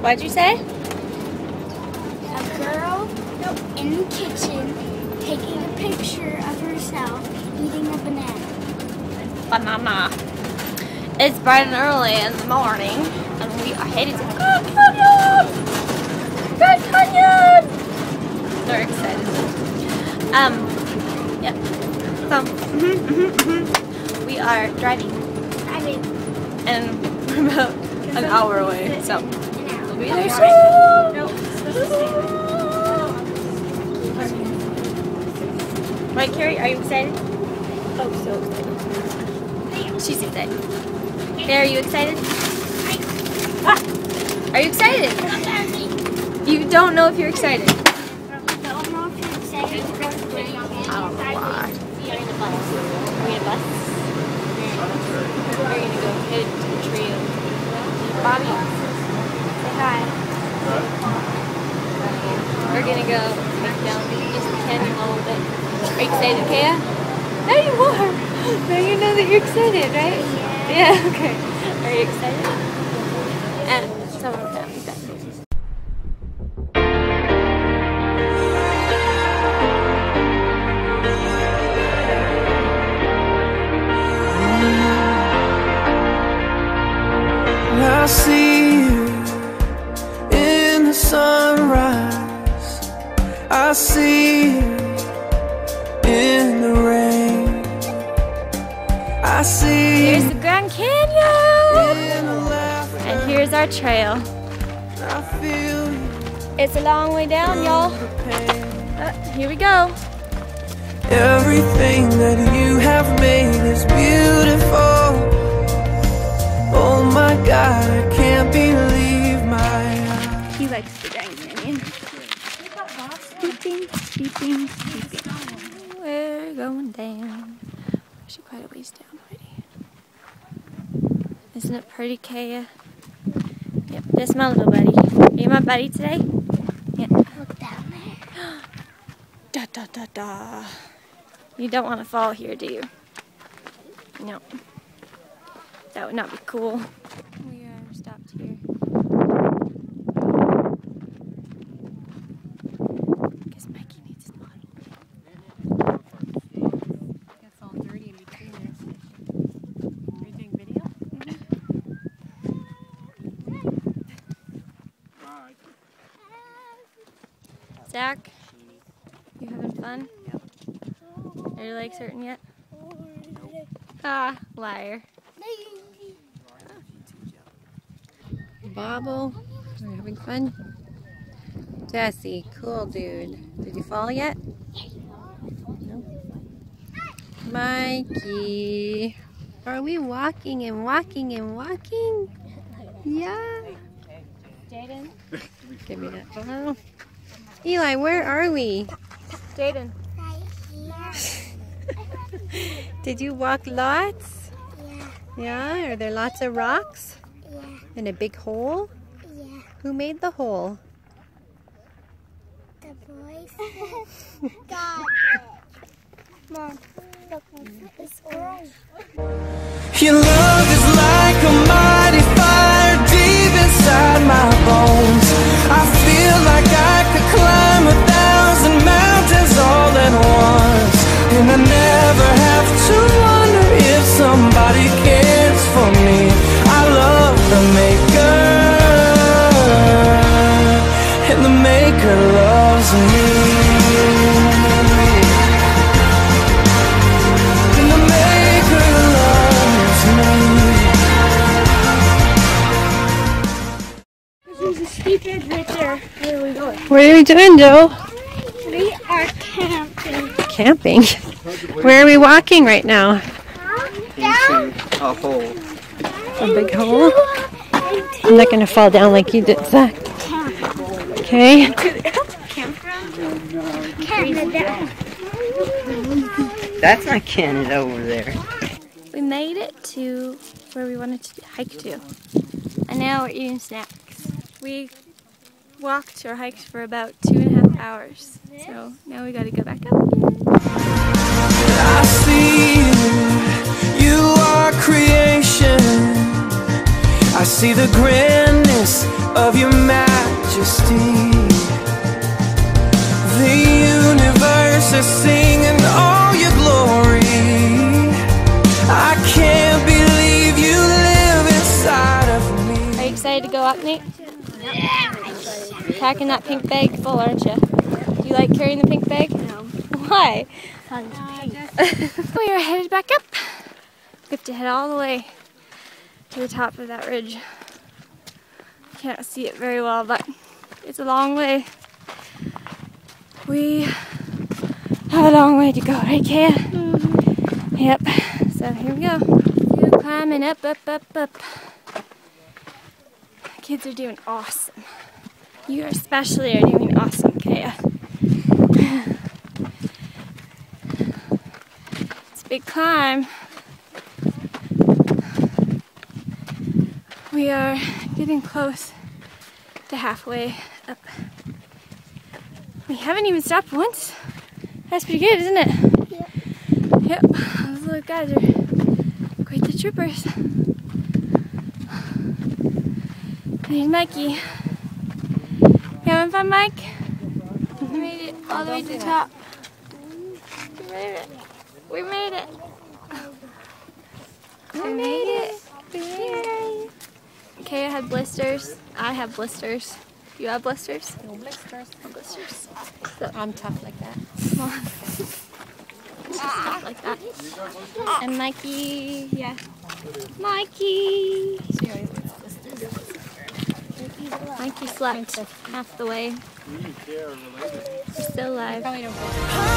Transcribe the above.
What'd you say? A girl in the kitchen taking a picture of herself eating a banana. Banana. It's bright and early in the morning, and we are headed to Grand Canyon! Grand Canyon! They're excited. Um, yeah. So, mhm, mhm, mhm. we are driving, Driving and we're about an hour away, so we'll be there soon. No, it's supposed to stay. Right, Carrie, are you excited? Oh, so excited. She's excited. Hey, are you excited? Ah, are you excited? You don't know if you're excited. Don't know if you're excited. I don't know why. We're in a bus. We're in a bus. We're gonna go head to the trail. Bobby, Say hi. We're gonna go hike down just the canyon a little bit. Are you excited, Kaya? There you are. Now you know that you're excited, right? Yeah. Okay. Are you excited? And some I see you in the sunrise. I see you in the rain. I see here's the Grand Canyon! the. And here's our trail. I feel It's a long way down, y'all. Uh, here we go. Everything that you have made We're going down. Actually, quite a ways down already. Isn't it pretty, Kaya? Yep, that's my little buddy. Are you my buddy today? Yeah. Look down there. Da da da da. You don't want to fall here, do you? No. That would not be cool. We are stopped here. Guess Mikey needs his bottle. It's all dirty in between there. Are you doing video? Zach, you having fun? Yep. Are your legs hurting yet? Ah, liar. Bobble, are you having fun? Jesse, cool dude. Did you fall yet? No. Mikey, are we walking and walking and walking? Yeah. Jaden, give me that bottle. Eli, where are we? Jaden. Did you walk lots? Yeah, Yeah. Are there lots of rocks? yeah, And a big hole? yeah. Who made the hole? The boys got it. Mom, look, it's orange. Your love is like What are we doing, Joe? We are camping. Camping. Where are we walking right now? Down a hole. A big hole? I'm not going to fall down like you did, Zach. Okay. Canada down. That's not Canada over there. We made it to where we wanted to hike to. And now we're eating snacks. We walked or hiked for about two and a half hours. So now we gotta go back up again. I see the grandness of your majesty. Packing that pink bag full, aren't you? Do you like carrying the pink bag? No. Why? Fun we are headed back up. We have to head all the way to the top of that ridge. Can't see it very well, but it's a long way. We have a long way to go, right, Kaya? Mm-hmm. Yep. So here we go. We're climbing up, up, up, up. Kids are doing awesome. You especially are doing awesome, Kaya. It's a big climb. We are getting close to halfway up. We haven't even stopped once. That's pretty good, isn't it? Yep. Yep. Those little guys are quite the troopers. There's Mikey. You having fun, Mike? We made it all the way to the top. We made it. We made it. We made it. Yay. Kaya had blisters. I have blisters. You have blisters? No blisters. No blisters. I'm tough like that. Stuff like that. And Mikey, yeah. Mikey. Mikey slept half the way. She's still alive.